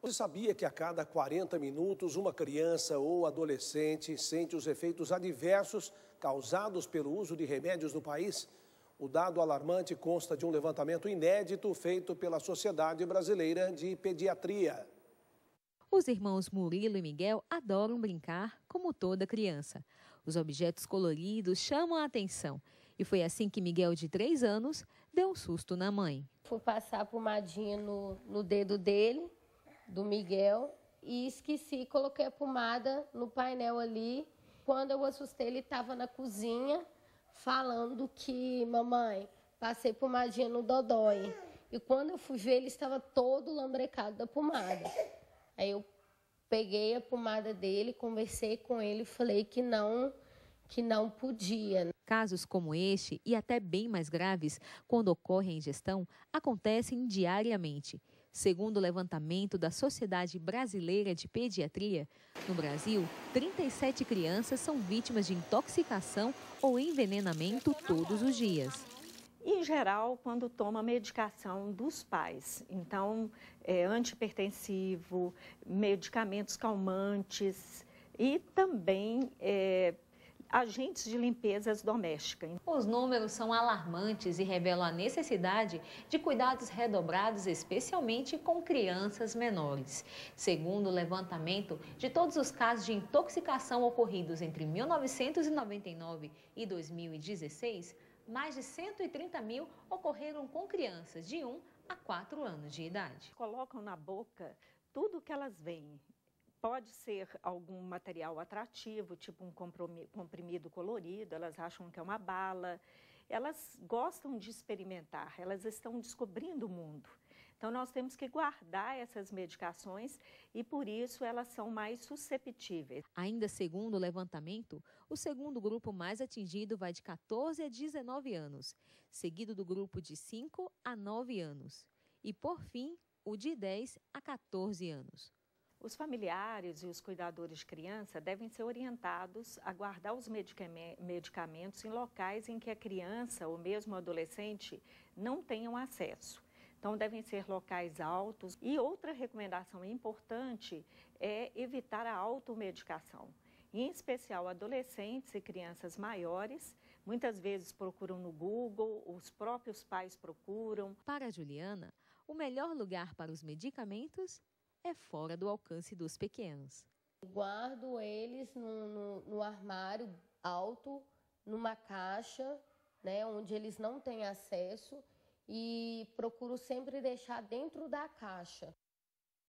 Você sabia que a cada 40 minutos uma criança ou adolescente sente os efeitos adversos causados pelo uso de remédios no país? O dado alarmante consta de um levantamento inédito feito pela Sociedade Brasileira de Pediatria. Os irmãos Murilo e Miguel adoram brincar, como toda criança. Os objetos coloridos chamam a atenção. E foi assim que Miguel, de 3 anos, deu um susto na mãe. Fui passar pomadinha no, no dedo dele do Miguel e esqueci, coloquei a pomada no painel ali. Quando eu assustei, ele estava na cozinha falando que, mamãe, passei pomadinha no dodói. E quando eu fui ver, ele estava todo lambrecado da pomada. Aí eu peguei a pomada dele, conversei com ele e falei que não, que não podia. Casos como este e até bem mais graves, quando ocorre a ingestão, acontecem diariamente. Segundo o levantamento da Sociedade Brasileira de Pediatria, no Brasil, 37 crianças são vítimas de intoxicação ou envenenamento todos os dias. Em geral, quando toma medicação dos pais, então, é, antipertensivo, medicamentos calmantes e também é, agentes de limpezas domésticas. Os números são alarmantes e revelam a necessidade de cuidados redobrados, especialmente com crianças menores. Segundo o levantamento de todos os casos de intoxicação ocorridos entre 1999 e 2016, mais de 130 mil ocorreram com crianças de 1 a 4 anos de idade. Colocam na boca tudo que elas veem Pode ser algum material atrativo, tipo um comprimido colorido, elas acham que é uma bala. Elas gostam de experimentar, elas estão descobrindo o mundo. Então, nós temos que guardar essas medicações e, por isso, elas são mais susceptíveis. Ainda segundo o levantamento, o segundo grupo mais atingido vai de 14 a 19 anos, seguido do grupo de 5 a 9 anos. E, por fim, o de 10 a 14 anos. Os familiares e os cuidadores de criança devem ser orientados a guardar os medicamentos em locais em que a criança ou mesmo o adolescente não tenham acesso. Então, devem ser locais altos. E outra recomendação importante é evitar a automedicação. Em especial, adolescentes e crianças maiores muitas vezes procuram no Google, os próprios pais procuram. Para Juliana, o melhor lugar para os medicamentos é fora do alcance dos pequenos. Guardo eles no, no, no armário alto, numa caixa, né, onde eles não têm acesso e procuro sempre deixar dentro da caixa.